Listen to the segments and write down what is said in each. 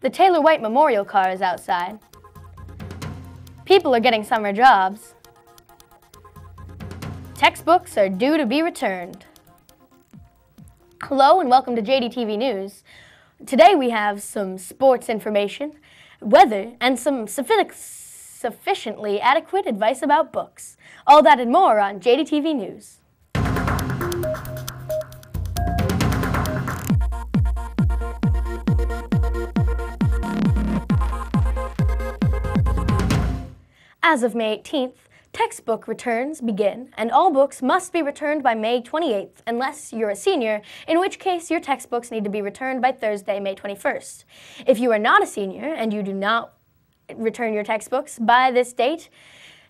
The Taylor White Memorial car is outside. People are getting summer jobs. Textbooks are due to be returned. Hello and welcome to JDTV News. Today we have some sports information, weather, and some sufficiently adequate advice about books. All that and more on JDTV News. As of May 18th, textbook returns begin, and all books must be returned by May 28th, unless you're a senior, in which case your textbooks need to be returned by Thursday, May 21st. If you are not a senior and you do not return your textbooks by this date,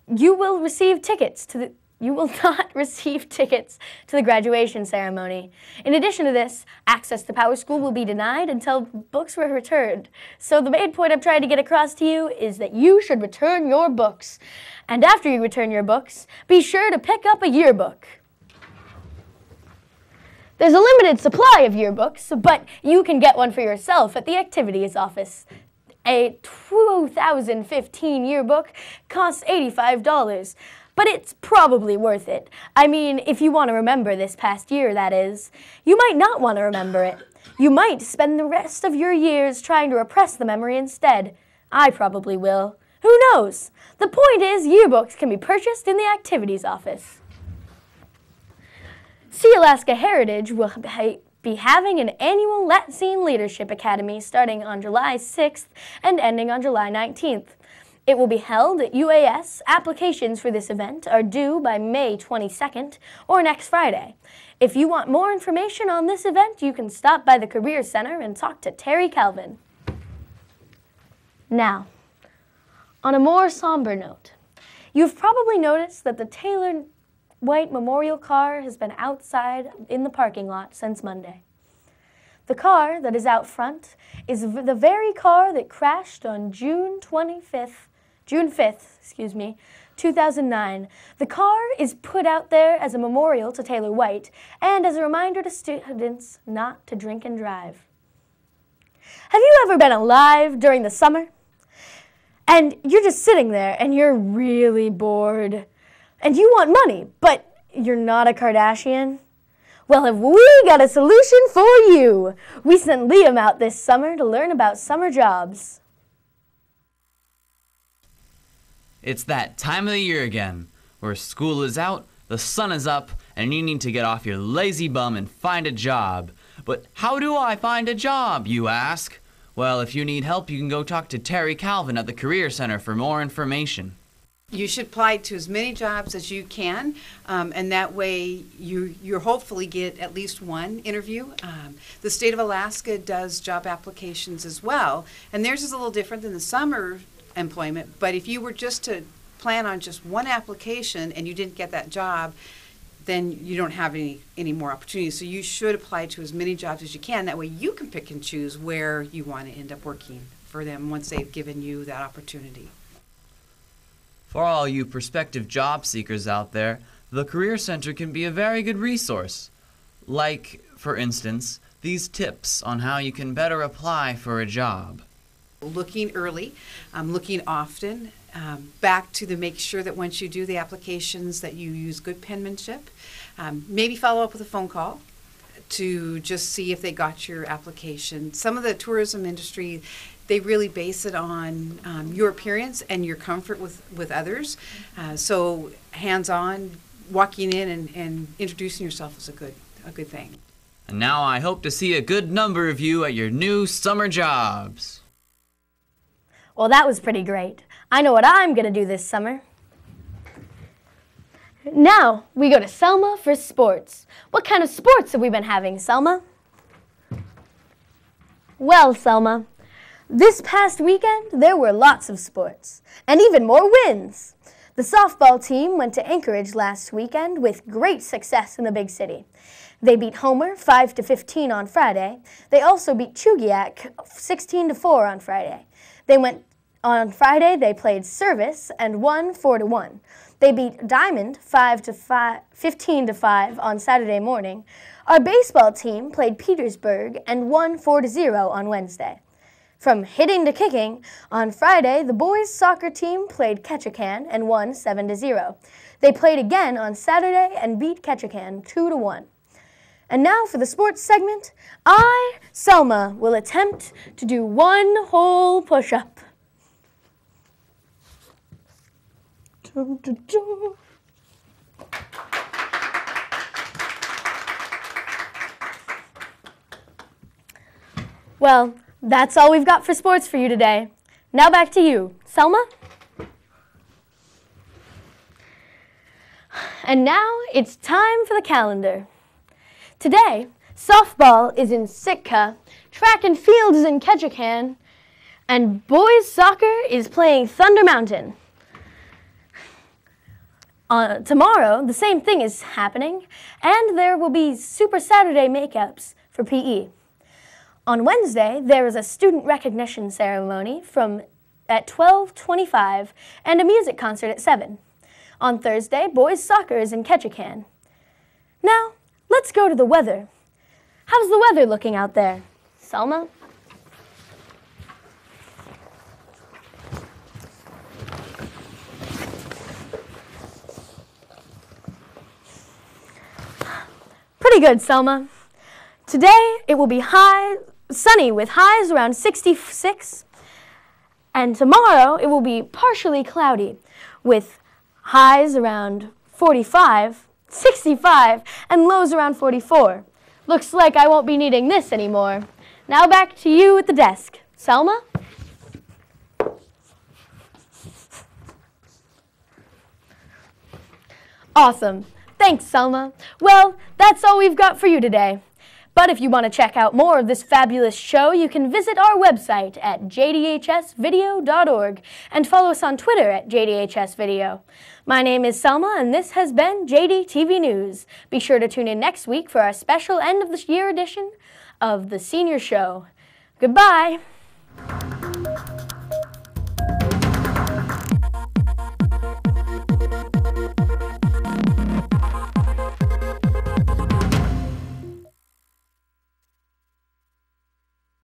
you will receive tickets to the you will not receive tickets to the graduation ceremony. In addition to this, access to PowerSchool will be denied until books were returned. So the main point I'm trying to get across to you is that you should return your books. And after you return your books, be sure to pick up a yearbook. There's a limited supply of yearbooks, but you can get one for yourself at the activities office. A 2015 yearbook costs $85 but it's probably worth it. I mean, if you want to remember this past year, that is. You might not want to remember it. You might spend the rest of your years trying to repress the memory instead. I probably will. Who knows? The point is, yearbooks can be purchased in the activities office. Sealaska Heritage will be having an annual Latseen Leadership Academy starting on July 6th and ending on July 19th. It will be held at UAS. Applications for this event are due by May 22nd or next Friday. If you want more information on this event, you can stop by the Career Center and talk to Terry Calvin. Now, on a more somber note, you've probably noticed that the Taylor White Memorial car has been outside in the parking lot since Monday. The car that is out front is the very car that crashed on June 25th, June 5th, excuse me, 2009. The car is put out there as a memorial to Taylor White and as a reminder to students not to drink and drive. Have you ever been alive during the summer? And you're just sitting there and you're really bored and you want money, but you're not a Kardashian? Well, have we got a solution for you? We sent Liam out this summer to learn about summer jobs. It's that time of the year again, where school is out, the sun is up, and you need to get off your lazy bum and find a job. But how do I find a job, you ask? Well, if you need help, you can go talk to Terry Calvin at the Career Center for more information. You should apply to as many jobs as you can, um, and that way you you hopefully get at least one interview. Um, the state of Alaska does job applications as well, and theirs is a little different than the summer employment. But if you were just to plan on just one application and you didn't get that job, then you don't have any any more opportunities. So you should apply to as many jobs as you can. That way you can pick and choose where you want to end up working for them once they've given you that opportunity. For all you prospective job seekers out there, the Career Center can be a very good resource. Like, for instance, these tips on how you can better apply for a job. Looking early, um, looking often, um, back to the make sure that once you do the applications that you use good penmanship. Um, maybe follow up with a phone call to just see if they got your application. Some of the tourism industry, they really base it on um, your appearance and your comfort with, with others. Uh, so hands-on, walking in and, and introducing yourself is a good a good thing. And now I hope to see a good number of you at your new summer jobs. Well, that was pretty great. I know what I'm going to do this summer. Now, we go to Selma for sports. What kind of sports have we been having, Selma? Well, Selma, this past weekend there were lots of sports, and even more wins. The softball team went to Anchorage last weekend with great success in the big city. They beat Homer 5 to 15 on Friday. They also beat Chugiak 16 to 4 on Friday. They went on Friday, they played Service and won 4 to 1. They beat Dimond 5 to 5, 15 to 5 on Saturday morning. Our baseball team played Petersburg and won 4 to 0 on Wednesday. From hitting to kicking, on Friday, the boys' soccer team played Ketchikan and won 7 to 0. They played again on Saturday and beat Ketchikan 2 to 1. And now for the sports segment, I, Selma, will attempt to do one whole push up. Well, that's all we've got for sports for you today. Now back to you, Selma. And now it's time for the calendar. Today, softball is in Sitka, track and field is in Ketchikan, and boys soccer is playing Thunder Mountain. Uh, tomorrow, the same thing is happening, and there will be Super Saturday makeups for PE. On Wednesday, there is a student recognition ceremony from at 12:25 and a music concert at 7. On Thursday, boys soccer is in Ketchikan. Let's go to the weather. How's the weather looking out there? Selma? Pretty good, Selma. Today it will be high, sunny with highs around 66, and tomorrow it will be partially cloudy with highs around 45, 65, and lows around 44. Looks like I won't be needing this anymore. Now back to you at the desk. Selma? Awesome. Thanks, Selma. Well, that's all we've got for you today. But if you want to check out more of this fabulous show, you can visit our website at jdhsvideo.org and follow us on Twitter at jdhsvideo. My name is Selma, and this has been JD TV News. Be sure to tune in next week for our special end of the year edition of The Senior Show. Goodbye.